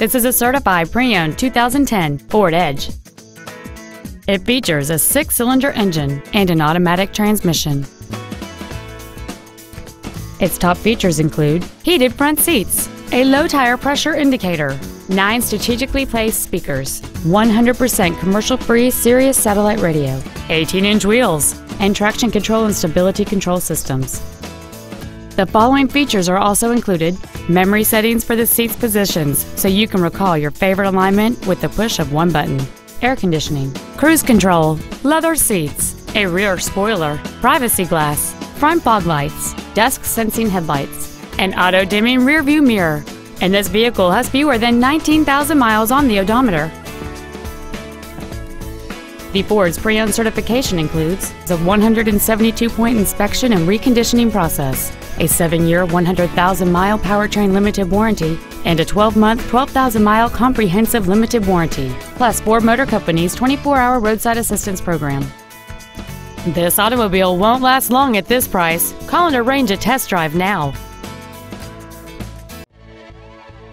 This is a certified pre-owned 2010 Ford Edge. It features a six-cylinder engine and an automatic transmission. Its top features include heated front seats, a low tire pressure indicator, nine strategically placed speakers, 100% commercial-free Sirius satellite radio, 18-inch wheels, and traction control and stability control systems. The following features are also included memory settings for the seat's positions so you can recall your favorite alignment with the push of one button, air conditioning, cruise control, leather seats, a rear spoiler, privacy glass, front fog lights, dusk sensing headlights, an auto dimming rearview mirror, and this vehicle has fewer than 19,000 miles on the odometer. The Ford's pre-owned certification includes a 172-point inspection and reconditioning process, a 7-year, 100,000-mile powertrain limited warranty, and a 12-month, 12,000-mile comprehensive limited warranty, plus Ford Motor Company's 24-hour roadside assistance program. This automobile won't last long at this price. Call and arrange a test drive now.